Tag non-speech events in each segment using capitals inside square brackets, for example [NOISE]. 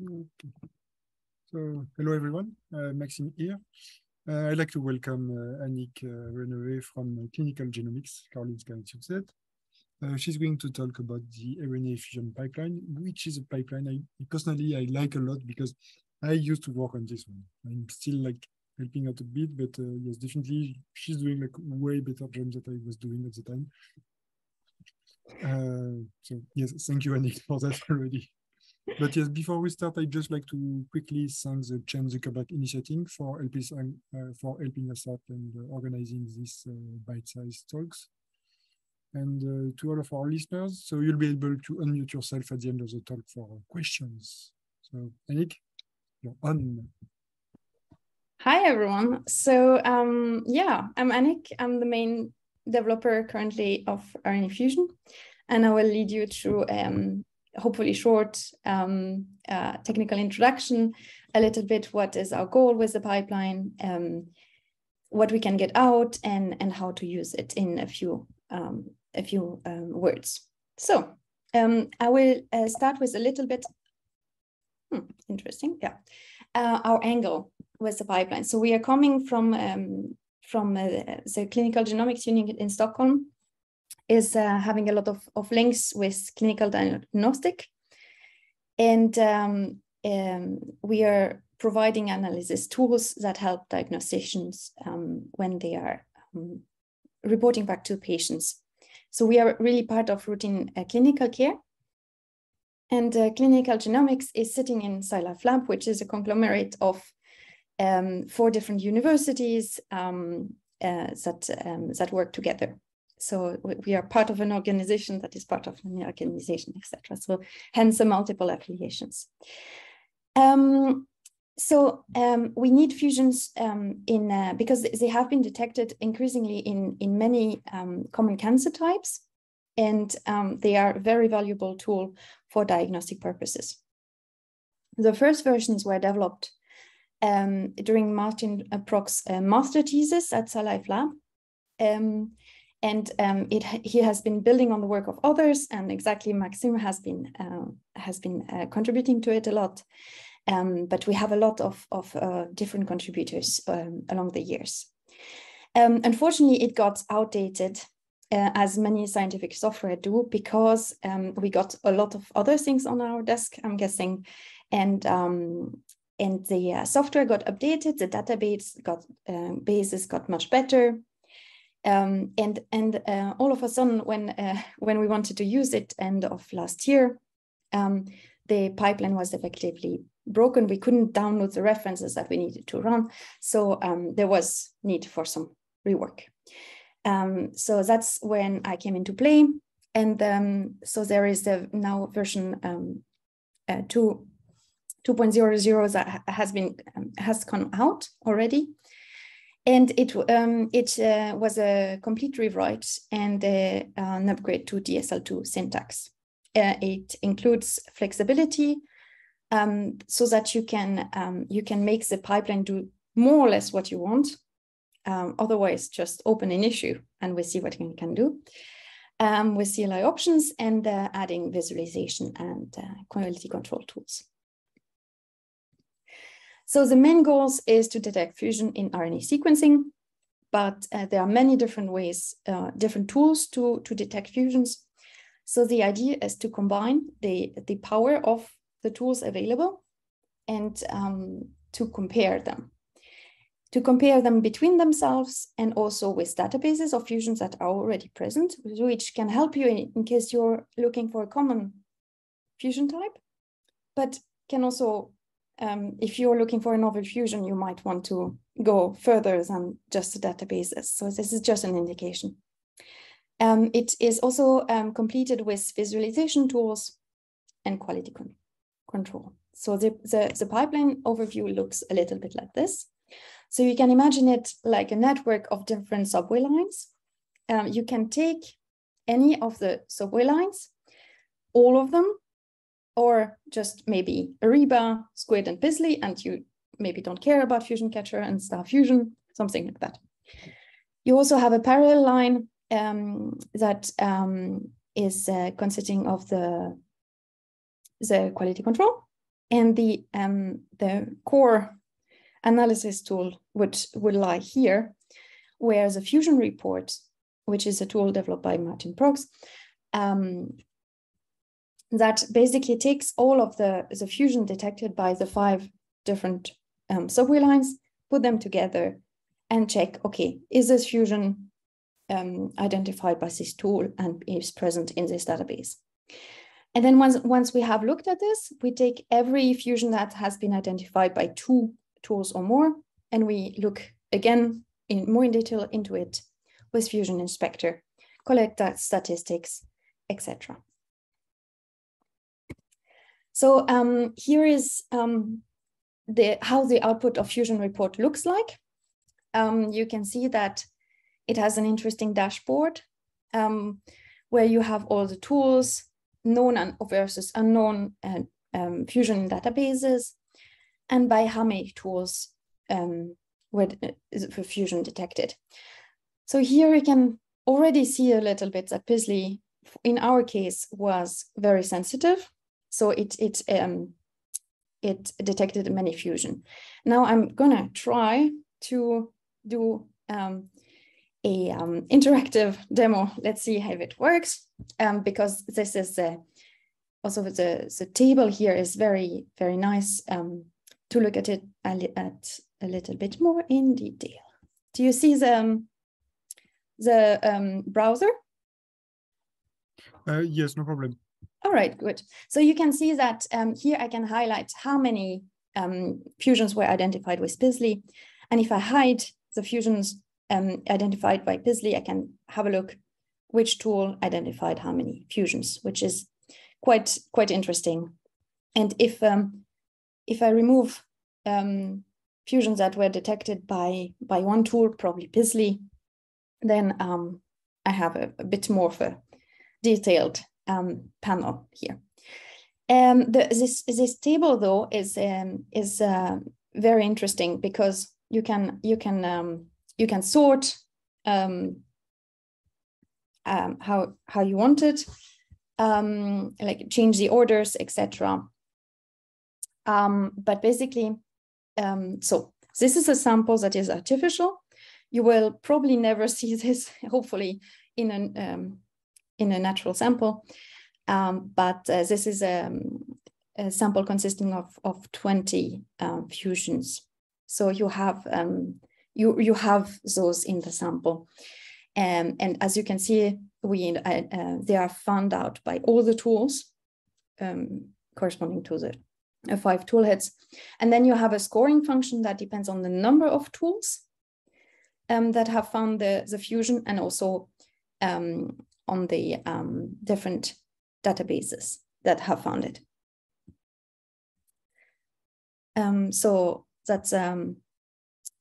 So, hello everyone, uh, Maxime here. Uh, I'd like to welcome uh, Annick uh, Renevey from Clinical Genomics, Karolinska Institutet. Uh, she's going to talk about the RNA fusion pipeline, which is a pipeline I personally I like a lot because I used to work on this one. I'm still like helping out a bit, but uh, yes, definitely she's doing like way better job than I was doing at the time. Uh, so yes, thank you, Annick, [LAUGHS] for that already. But yes, before we start, I'd just like to quickly thank the Chan Zuckerberg Initiative for helping, uh, for helping us out and uh, organizing these uh, bite-sized talks. And uh, to all of our listeners, so you'll be able to unmute yourself at the end of the talk for questions. So, Annick, you're on. Hi, everyone. So, um, yeah, I'm Annick. I'm the main developer currently of RNA Fusion, and I will lead you through um, hopefully short um, uh, technical introduction, a little bit what is our goal with the pipeline, um, what we can get out, and and how to use it in a few um, a few um, words. So um, I will uh, start with a little bit. Hmm, interesting, yeah. Uh, our angle with the pipeline. So we are coming from um, from uh, the clinical genomics unit in Stockholm is uh, having a lot of, of links with clinical diagnostic. And um, um, we are providing analysis tools that help diagnosticians um, when they are um, reporting back to patients. So we are really part of routine uh, clinical care. And uh, clinical genomics is sitting in SciLife Lab, which is a conglomerate of um, four different universities um, uh, that, that work together so we are part of an organization that is part of an organization, etc. So hence the multiple affiliations. Um, so um, we need fusions um, in uh, because they have been detected increasingly in in many um, common cancer types, and um, they are a very valuable tool for diagnostic purposes. The first versions were developed um, during Martin Proks uh, master thesis at SciLife Lab. Um, and um, it he has been building on the work of others, and exactly Maxime has been uh, has been uh, contributing to it a lot. Um, but we have a lot of of uh, different contributors um, along the years. Um, unfortunately, it got outdated. Uh, as many scientific software do, because um, we got a lot of other things on our desk, I'm guessing, and and the uh, software got updated, the database got bases got much better, um, and and uh, all of a sudden, when uh, when we wanted to use it end of last year, um, the pipeline was effectively broken. We couldn't download the references that we needed to run, so um, there was need for some rework. Um, so that's when I came into play, and um, so there is the now version um, uh, two. 2.00 that has been has come out already and it um, it uh, was a complete rewrite and uh, an upgrade to DSL2 syntax. Uh, it includes flexibility um, so that you can um, you can make the pipeline do more or less what you want. Um, otherwise, just open an issue and we see what we can do um, with CLI options and uh, adding visualization and uh, quality control tools. So the main goals is to detect fusion in RNA sequencing, but uh, there are many different ways, uh, different tools to, to detect fusions. So the idea is to combine the, the power of the tools available and um, to compare them. To compare them between themselves and also with databases of fusions that are already present, which can help you in, in case you're looking for a common fusion type, but can also um, if you're looking for a novel fusion, you might want to go further than just the databases. So this is just an indication. Um, it is also um, completed with visualization tools and quality con control. So the, the, the pipeline overview looks a little bit like this. So you can imagine it like a network of different subway lines. Um, you can take any of the subway lines, all of them, or just maybe Arriba, Squid, and Pizzly, and you maybe don't care about Fusion Catcher and Star Fusion, something like that. You also have a parallel line um, that um, is uh, consisting of the, the quality control And the, um, the core analysis tool which would lie here, whereas a fusion report, which is a tool developed by Martin um, that basically takes all of the, the fusion detected by the five different um, subway lines, put them together and check, okay, is this fusion um, identified by this tool and is present in this database? And then once, once we have looked at this, we take every fusion that has been identified by two tools or more, and we look again in more in detail into it with Fusion Inspector, collect that statistics, etc. So um, here is um, the, how the output of Fusion report looks like. Um, you can see that it has an interesting dashboard um, where you have all the tools, known and versus unknown uh, um, Fusion databases, and by how many tools um, for Fusion detected. So here we can already see a little bit that Pizzly, in our case, was very sensitive so it, it, um, it detected many fusion. Now I'm gonna try to do um, a um, interactive demo. Let's see how it works um, because this is also the, the table here is very, very nice um, to look at it a, at a little bit more in detail. Do you see the, um, the um, browser? Uh, yes, no problem. All right, good. So you can see that um, here I can highlight how many um, fusions were identified with Pizzly. And if I hide the fusions um, identified by Pizzly, I can have a look which tool identified how many fusions, which is quite quite interesting. And if um, if I remove um, fusions that were detected by by one tool, probably Pizzly, then um, I have a, a bit more of a detailed um, panel here. Um, the, this this table though is um, is uh, very interesting because you can you can um, you can sort um, um, how how you want it, um, like change the orders, etc. Um, but basically, um, so this is a sample that is artificial. You will probably never [LAUGHS] see this, hopefully, in an in a natural sample. Um, but uh, this is a, um, a, sample consisting of, of 20 um, fusions. So you have um, you, you have those in the sample. Um, and as you can see, we uh, uh, they are found out by all the tools corresponding to the uh, five toolheads. And then you have a scoring function that depends on the number of tools that have found the, the fusion and also um, on the um, different databases that have found it. Um, so that's um,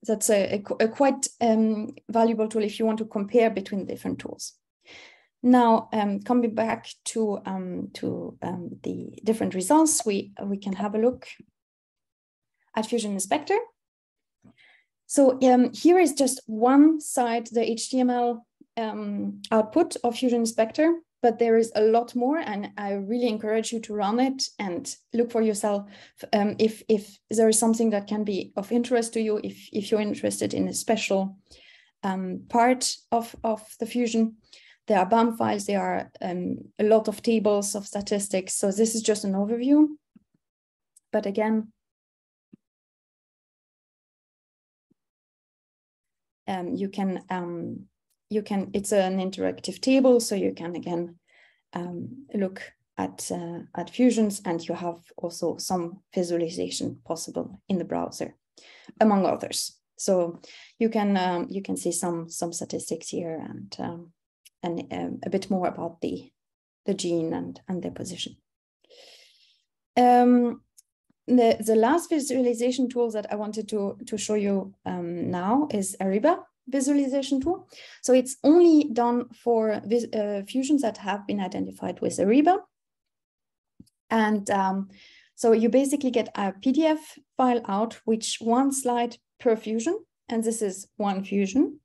that's a, a, a quite um, valuable tool if you want to compare between different tools. Now, um, coming back to um, to the different results, we we can have a look at Fusion Inspector. So um, here is just one side, the HTML um, output of Fusion Inspector, but there is a lot more, and I really encourage you to run it and look for yourself um, if if there is something that can be of interest to you. If if you're interested in a special um, part of of the Fusion, there are BAM files. There are um, a lot of tables of statistics. So this is just an overview. But again, um, you can um, you can, it's an interactive table, so you can again um, look at, uh, at fusions and you have also some visualization possible in the browser, among others. So you can um, you can see some some statistics here and um, and um, a bit more about the the gene and and their position. Um, the the last visualization tool that I wanted to to show you um, now is Arriba, visualization tool. So it's only done for uh, fusions that have been identified with Arriba. And um, so you basically get a PDF file out, which one slide per fusion, and this is one fusion.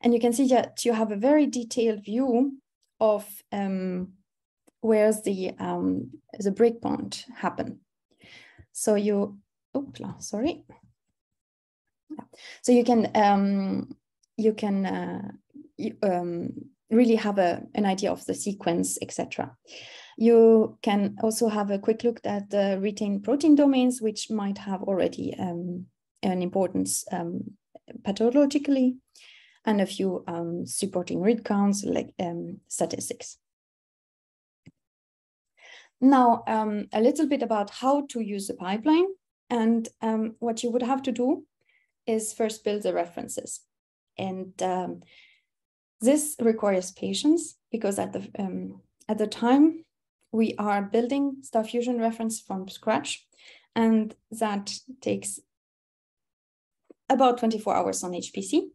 And you can see that you have a very detailed view of um, where's the, um, the breakpoint happen. So you, oopla, sorry. So you can um, you can uh, you, um, really have a, an idea of the sequence, etc. You can also have a quick look at the retained protein domains, which might have already um, an importance um, pathologically, and a few um, supporting read counts like um, statistics. Now, um, a little bit about how to use the pipeline. And what you would have to do is first build the references. And um, this requires patience because at the, um, at the time we are building star fusion reference from scratch, and that takes about 24 hours on HPC.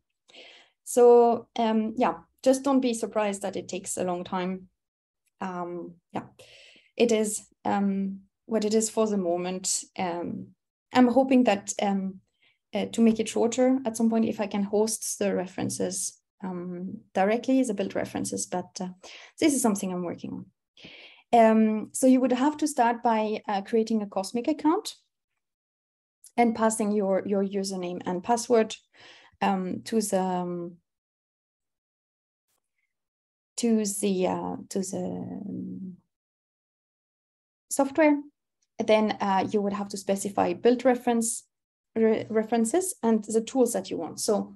So um, yeah, just don't be surprised that it takes a long time. Um, yeah, it is um, what it is for the moment. Um, I'm hoping that um, uh, to make it shorter at some point, if I can host the references um, directly, the build references, but uh, this is something I'm working on. Um, so you would have to start by uh, creating a Cosmic account and passing your, your username and password um, to the um, to the uh, to the um, software. Then uh, you would have to specify build reference re references and the tools that you want. So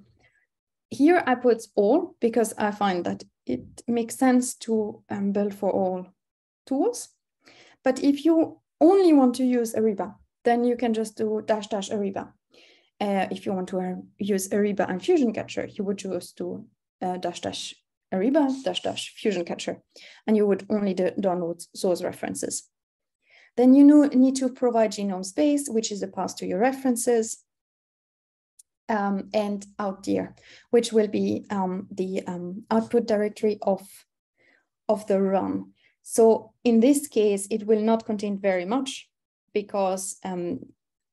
here I put all because I find that it makes sense to um, build for all tools. But if you only want to use Arriba, then you can just do dash dash Arriba. Uh, if you want to uh, use Arriba and Fusion Catcher, you would just do uh, dash dash Arriba dash dash Fusion Catcher, and you would only download those references. Then you know, need to provide genome space, which is a path to your references, um, and outdir, which will be um, the um, output directory of, of the run. So in this case, it will not contain very much because um,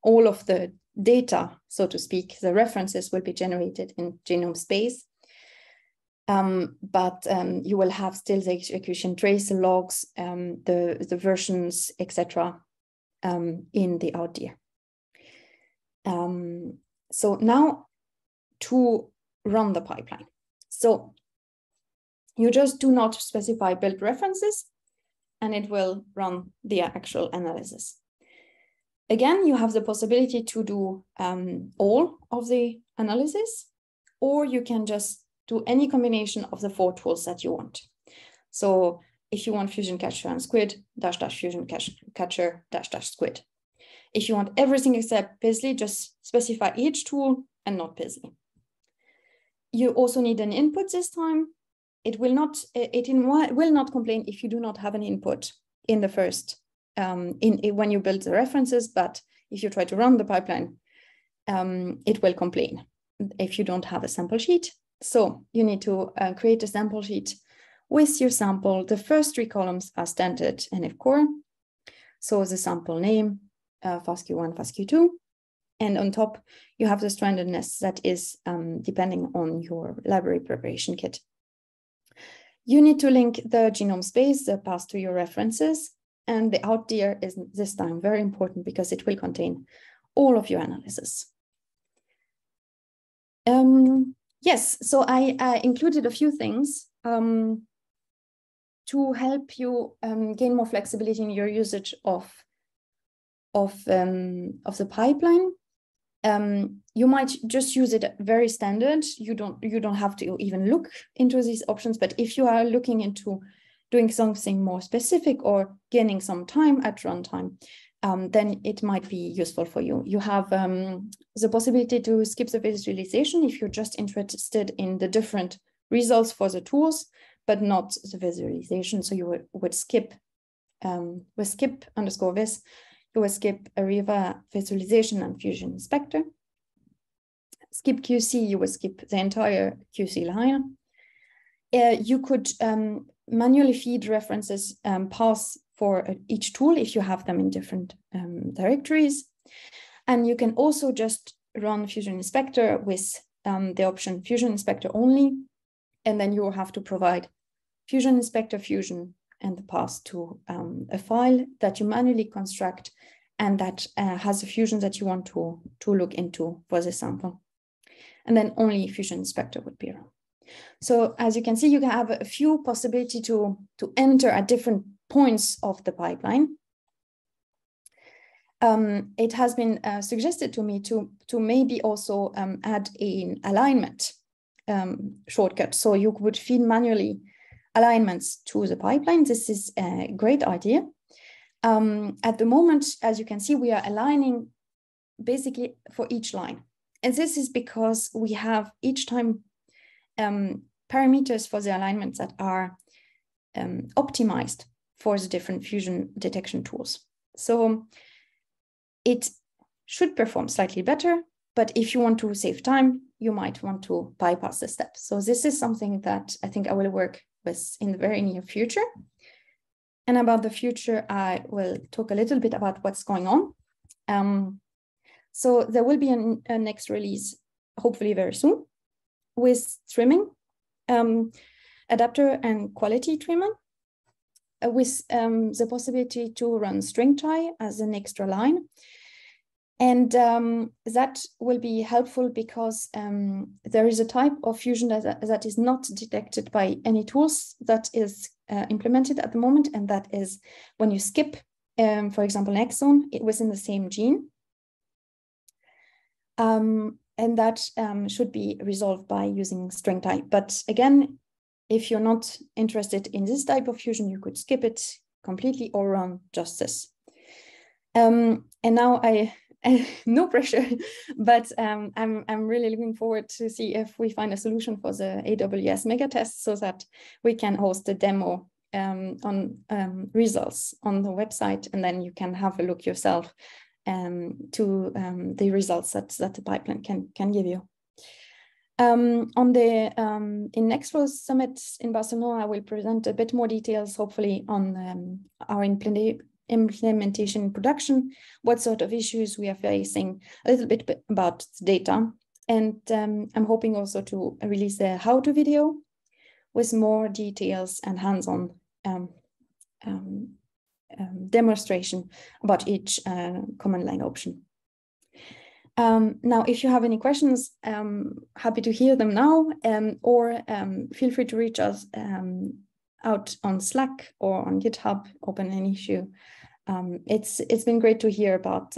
all of the data, so to speak, the references will be generated in genome space. Um, but um, you will have still the execution trace logs, um, the, the versions, etc., um, in the outdir. Um, so now to run the pipeline. So you just do not specify build references and it will run the actual analysis. Again, you have the possibility to do um, all of the analysis, or you can just do any combination of the four tools that you want. So if you want Fusion Catcher and Squid, dash dash Fusion Catcher, dash dash Squid. If you want everything except Pizzly, just specify each tool and not Pizzly. You also need an input this time. It will not it in, will not complain if you do not have an input in the first um, in, in, when you build the references, but if you try to run the pipeline, um, it will complain if you don't have a sample sheet. So you need to uh, create a sample sheet with your sample. The first three columns are standard NF core. So the sample name, uh, FASTQ1, FASTQ2. And on top, you have the strandedness that is um, depending on your library preparation kit. You need to link the genome space, the path to your references, and the outdir is this time very important because it will contain all of your analysis. Um, yes, so I, I, included a few things um, to help you um, gain more flexibility in your usage of of um, of the pipeline. Um, you might just use it very standard. You don't you don't have to even look into these options but if you are looking into doing something more specific or gaining some time at runtime um, then it might be useful for you. You have um, the possibility to skip the visualization if you're just interested in the different results for the tools, but not the visualization. So you would, would skip um, with skip underscore this you will skip Arriba visualization and Fusion Inspector. Skip QC, you will skip the entire QC line. Uh, you could um, manually feed references um, paths for uh, each tool if you have them in different um, directories. And you can also just run Fusion Inspector with um, the option Fusion Inspector only. And then you will have to provide Fusion Inspector Fusion and the path to um, a file that you manually construct and that uh, has a fusion that you want to, to look into for the sample. And then only fusion inspector would be around. So as you can see, you can have a few possibility to, to enter at different points of the pipeline. Um, it has been uh, suggested to me to, to maybe also um, add an alignment um, shortcut. So you would feed manually alignments to the pipeline. This is a great idea. Um, at the moment, as you can see, we are aligning basically for each line. And this is because we have each time um, parameters for the alignments that are um, optimized for the different fusion detection tools. So it should perform slightly better, but if you want to save time, you might want to bypass the step. So this is something that I think I will work with in the very near future. And about the future, I will talk a little bit about what's going on. Um, so there will be an, a next release, hopefully very soon, with trimming, um, adapter and quality trimming, with um, the possibility to run StringTie as an extra line. And um, that will be helpful because um, there is a type of fusion that, that is not detected by any tools that is uh, implemented at the moment. And that is when you skip, um, for example, an exon it within the same gene. Um, and that um, should be resolved by using StringTie. But again, if you're not interested in this type of fusion, you could skip it completely or run just this. Um, and now I [LAUGHS] no pressure, [LAUGHS] but um, I'm, I'm really looking forward to see if we find a solution for the AWS mega test so that we can host a demo um, on um, results on the website and then you can have a look yourself um, to um, the results that, that the pipeline can, can give you. Um, on the um, in Nextflow Summit in Barcelona, I will present a bit more details, hopefully, on um, our implement implementation in production, what sort of issues we are facing, a little bit about the data. And um, I'm hoping also to release a how-to video with more details and hands-on um, um, um demonstration about each uh, command line option. Um, now, if you have any questions, um, happy to hear them now, um, or um, feel free to reach us um, out on Slack or on GitHub, open an issue, um, it's it's been great to hear about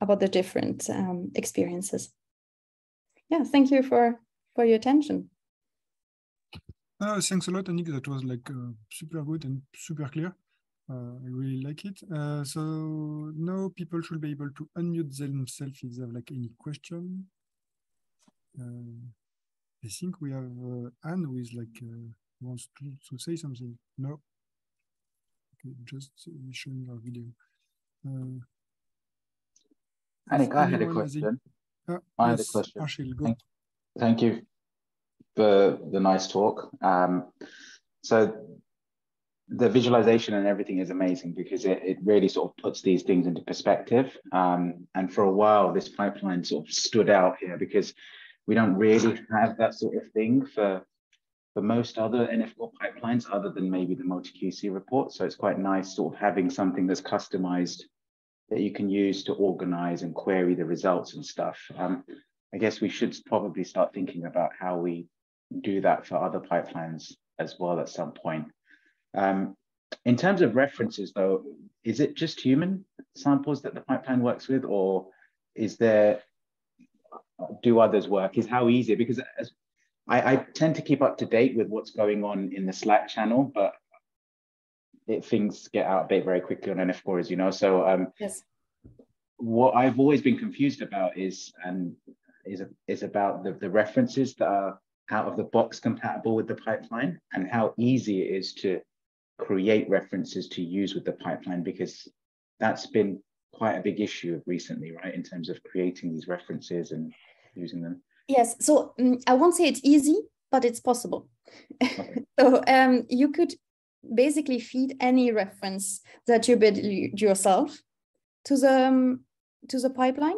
about the different experiences. Yeah, thank you for for your attention. Uh, thanks a lot, Annick. That was like uh, super good and super clear. Uh, I really like it. Uh, so now people should be able to unmute themselves if they have like any question. Uh, I think we have uh, Anne who is like wants to, to say something. No, just showing our video. Uh, Annick, I had a question. Uh, I yes, had a question. Achille, thank, thank, you for the nice talk. Um, so the visualization and everything is amazing because it, it really sort of puts these things into perspective. Um, and for a while, this pipeline sort of stood out here because we don't really have that sort of thing for for most other NF core pipelines other than maybe the MultiQC report. So it's quite nice sort of having something that's customized that you can use to organize and query the results and stuff. Um, I guess we should probably start thinking about how we do that for other pipelines as well at some point. Um, in terms of references though, is it just human samples that the pipeline works with or is there, do others work? Is how easy, because as I, I tend to keep up to date with what's going on in the Slack channel, but it, things get out of date very quickly on NF core, as you know. So um, yes. what I've always been confused about is and is is about the, the references that are out of the box compatible with the pipeline and how easy it is to create references to use with the pipeline because that's been quite a big issue recently, right? In terms of creating these references and using them. Yes, so um, I won't say it's easy, but it's possible. Okay. [LAUGHS] so um, you could basically feed any reference that you build yourself to the um, to the pipeline.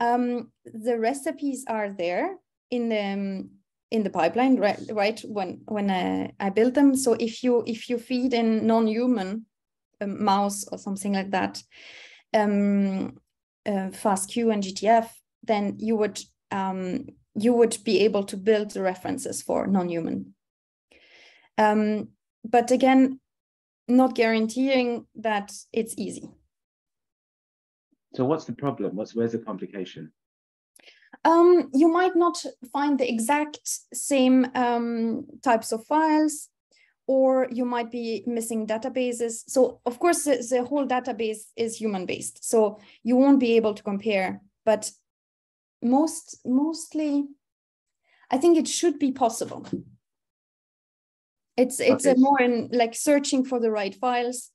Um, the recipes are there in the um, in the pipeline, right? Right when when I, I built them. So if you if you feed in non-human mouse or something like that, um, uh, FASTQ and GTF, then you would um, you would be able to build the references for non-human. Um, but again, not guaranteeing that it's easy. So what's the problem? What's where's the complication? Um, you might not find the exact same um, types of files, or you might be missing databases. So of course, the, the whole database is human-based, so you won't be able to compare. But most mostly, I think it should be possible. It's it's okay. a more in like searching for the right files,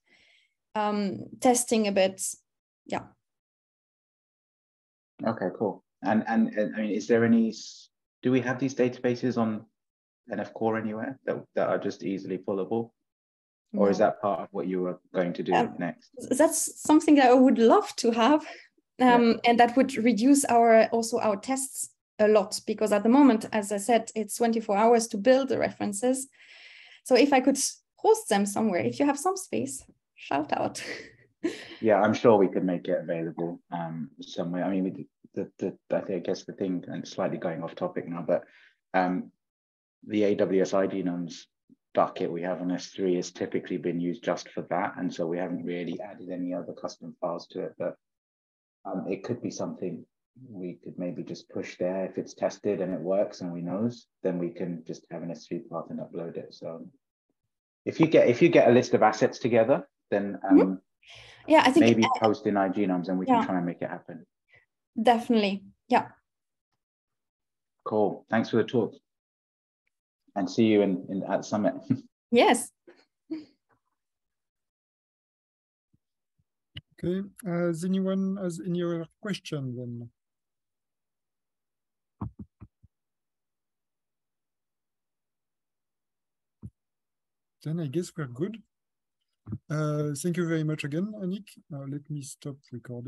um, testing a bit, yeah. Okay, cool. And, and and I mean, is there any? Do we have these databases on NF Core anywhere that that are just easily pullable? Or is that part of what you were going to do um, next? That's something that I would love to have. Um, yeah. and that would reduce our also our tests a lot because at the moment as i said it's 24 hours to build the references so if i could host them somewhere if you have some space shout out [LAUGHS] yeah i'm sure we could make it available um, somewhere i mean the, the, I, think, I guess the thing and slightly going off topic now but um, the aws iGenomes bucket we have on s3 has typically been used just for that and so we haven't really added any other custom files to it but um, it could be something we could maybe just push there. If it's tested and it works and we knows then we can just have an s3 path and upload it. So if you get if you get a list of assets together then um, yeah. I think maybe post in iGenomes and we yeah. can try and make it happen definitely yeah cool thanks for the talk and see you in, in at summit [LAUGHS] yes Okay, has anyone has any other question then? Then I guess we're good. Uh, thank you very much again, Annick. Uh, let me stop recording.